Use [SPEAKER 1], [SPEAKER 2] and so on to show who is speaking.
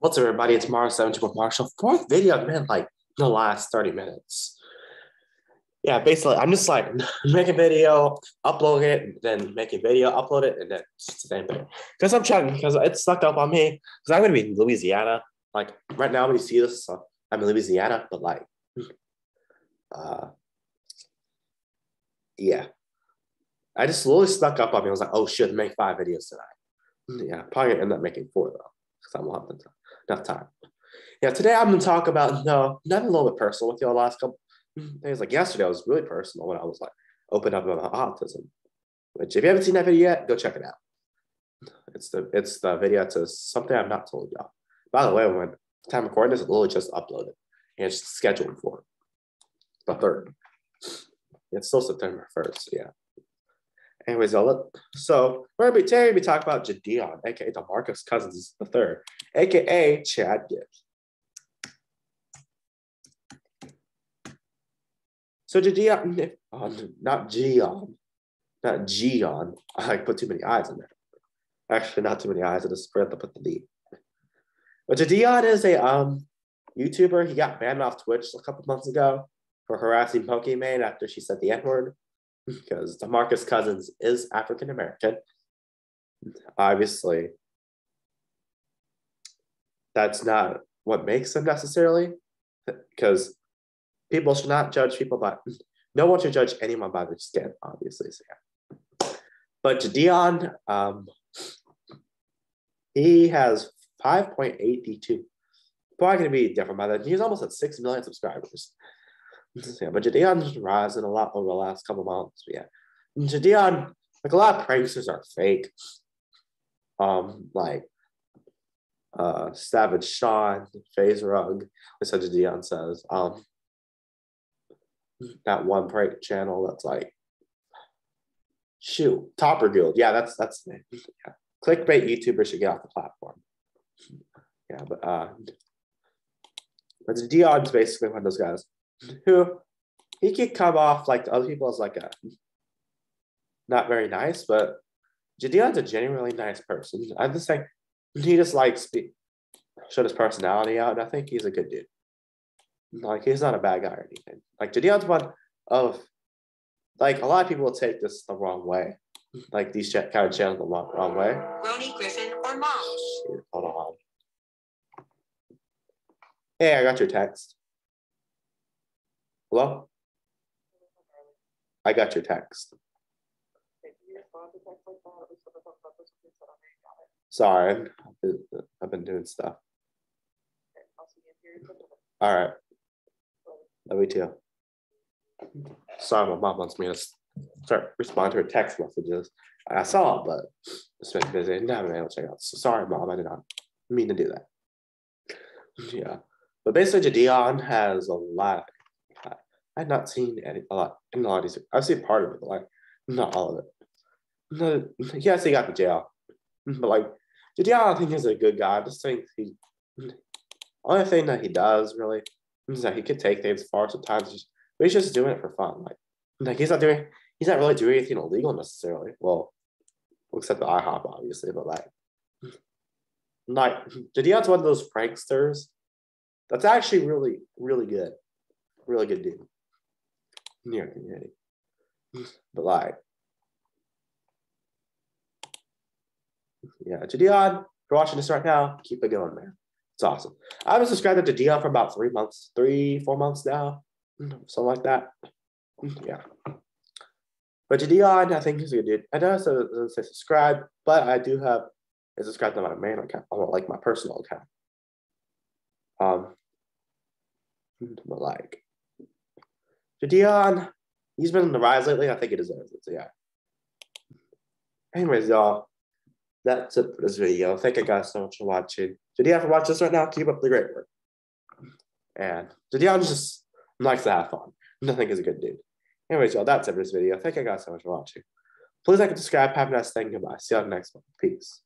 [SPEAKER 1] What's up, everybody? It's Mars 07 with Marshall. Fourth video, man, like the last 30 minutes. Yeah, basically, I'm just like make a video, upload it, then make a video, upload it, and then it's the same thing. Because I'm trying, because it's stuck up on me. Because I'm going to be in Louisiana. Like right now, when you see this, so I'm in Louisiana, but like, uh, yeah. I just slowly stuck up on me. I was like, oh, shit, make five videos tonight. Yeah, probably end up making four though, because I won't have the time enough time. Yeah, today I'm to talk about, know, nothing a little bit personal with y'all last couple days. Like yesterday, I was really personal when I was like open up about autism. Which, if you haven't seen that video yet, go check it out. It's the it's the video to something I've not told y'all. By the way, when time recording it's literally just uploaded and it's scheduled for the third. It's still September first. Yeah. Anyways. So we're gonna be we talk about JiDion, aka DeMarcus Cousins the third, aka Chad Gibbs. So JiDion, oh, not Gion, not Gion. I put too many eyes in there. Actually, not too many eyes. I just forgot to put the D. But JiDion is a um YouTuber. He got banned off Twitch a couple months ago for harassing Pokimane after she said the N word because DeMarcus Cousins is African American. Obviously, that's not what makes him necessarily, because people should not judge people by no one should judge anyone by their skin, obviously. So yeah. But to Dion, um, he has 5.82. Probably going to be different by then. He's almost at 6 million subscribers yeah, but JiDion's rising a lot over the last couple months. Yeah, JiDion, like a lot of pranksters are fake. Um, like uh Savage Sean, FaZe Rug, as JiDion says. Um, that one prank channel that's like, shoot, Topper Guild. Yeah, that's that's the name. Yeah. Clickbait YouTubers should get off the platform. Yeah, but uh, but Dion's basically one of those guys who he could come off like other people as like a not very nice, but JiDion's a genuinely nice person. I just think he just likes to show his personality out, and I think he's a good dude. Like he's not a bad guy or anything. Like JiDion's one of like a lot of people will take this the wrong way. Like these kind of channels the wrong, wrong way. Roni Griffin or Mosh. Hold on. Hey, I got your text. Hello? I got your text. Sorry, I've been, doing stuff. All right. Love you too. Sorry, my mom wants me to start responding to her text messages. I saw it, but it's been busy. Never been able to check out. So sorry, mom. I did not mean to do that. Yeah. But basically, JiDion has a lot I've not seen any a lot in a lot of these. I've seen part of it, but like not all of it. No, yes, he got the jail, but like the jail, I think he's a good guy. I just think he only thing that he does really is that he could take things far sometimes, but he's just doing it for fun. Like, like he's not doing he's not really doing anything illegal necessarily. Well, except the IHOP, obviously, but like like JiDion's one of those pranksters that's actually really, really good. Really good dude near community. But like, yeah, to Dion, if you're watching this right now, keep it going, man. It's awesome. I was subscribed to Dion for about three months, three, four months now, something like that. Yeah. But to Dion, I think he's a good dude. I know it doesn't say subscribe, but I do have a subscribed to my main account, I don't like my personal account. Um, but like, JiDion, he's been on the rise lately. I think he deserves it. So yeah. Anyways, y'all, that's it for this video. Thank you guys so much for watching. JiDion, for watching this right now, keep up the great work. And JiDion just likes to have fun. Nothing is a good dude. Anyways, y'all, that's it for this video. Thank you guys so much for watching. Please like and subscribe. Have a nice day. Goodbye. See you on the next one. Peace.